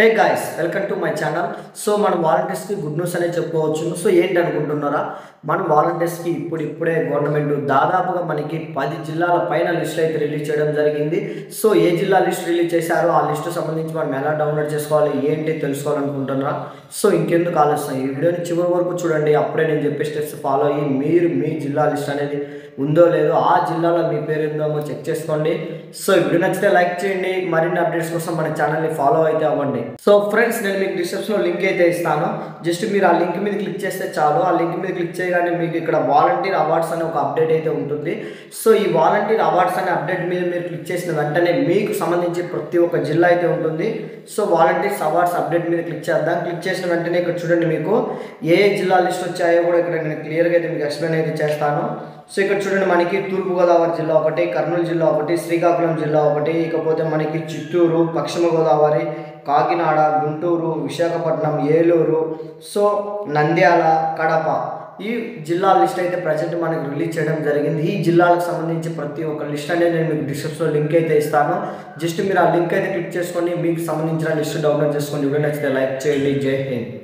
Hey guys welcome to my channel so మన వాలంటీర్స్కి good news అనే చెప్పుకోవచ్చు. సో ఏంటి అనుకుంటున్నారా మన వాలంటీర్స్కి ఇప్పుడు ఇప్పుడే గవర్నమెంట్ దాదాపుగా మనకి పది జిల్లాల పైన లిస్ట్ అయితే రిలీజ్ చేయడం జరిగింది. సో ఏ జిల్లా లిస్ట్ రిలీజ్ చేశారో ఆ లిస్ట్ సంబంధించి మనం ఎలా డౌన్లోడ్ చేసుకోవాలి ఏంటి తెలుసుకోవాలనుకుంటున్నారా? సో ఇంకెందుకు ఆలోచన ఈ వీడియోని చివరి వరకు చూడండి. అప్పుడే నేను చెప్పే స్టెప్స్ ఫాలో అయ్యి మీరు మీ జిల్లా లిస్ట్ అనేది ఉందో లేదో ఆ జిల్లాలో మీ పేరు ఉందో చెక్ చేసుకోండి. సో ఇప్పుడు నచ్చితే లైక్ చేయండి. మరిన్ని అప్డేట్స్ కోసం మన ఛానల్ని ఫాలో అయితే అవ్వండి. సో ఫ్రెండ్స్ నేను మీకు డిస్క్రిప్షన్లో లింక్ అయితే ఇస్తాను. జస్ట్ మీరు ఆ లింక్ మీద క్లిక్ చేస్తే చాలు. ఆ లింక్ మీద క్లిక్ చేయగానే మీకు ఇక్కడ వాలంటీర్ అవార్డ్స్ అనే ఒక అప్డేట్ అయితే ఉంటుంది. సో ఈ వాలంటీర్ అవార్డ్స్ అనే అప్డేట్ మీద మీరు క్లిక్ చేసిన వెంటనే మీకు సంబంధించి ప్రతి ఒక్క జిల్లా అయితే ఉంటుంది. సో వాలంటీర్స్ అవార్డ్స్ అప్డేట్ మీద క్లిక్ చేద్దాం. క్లిక్ చేసిన వెంటనే ఇక్కడ చూడండి మీకు ఏ జిల్లా లిస్ట్ వచ్చాయో కూడా ఇక్కడ నేను క్లియర్గా అయితే మీకు ఎక్స్ప్లెయిన్ అయితే చేస్తాను. సో ఇక్కడ చూడండి మనకి తూర్పుగోదావరి జిల్లా ఒకటి కర్నూలు జిల్లా ఒకటి శ్రీకాకుళం జిల్లా ఒకటి ఇకపోతే మనకి చిత్తూరు పశ్చిమ గోదావరి కాకినాడ గుంటూరు విశాఖపట్నం ఏలూరు సో నంద్యాల కడప ఈ జిల్లా లిస్ట్ అయితే ప్రజెంట్ మనకి రిలీజ్ చేయడం జరిగింది. ఈ జిల్లాలకు సంబంధించి ప్రతి ఒక్క లిస్ట్ అనేది నేను మీకు డిస్క్రిప్షన్లో లింక్ అయితే ఇస్తాను. జస్ట్ మీరు ఆ లింక్ అయితే క్లిక్ చేసుకొని మీకు సంబంధించిన లిస్ట్ డౌన్లోడ్ చేసుకోండి వీడియో నచ్చితే లైక్ చేయండి. జై హింద్.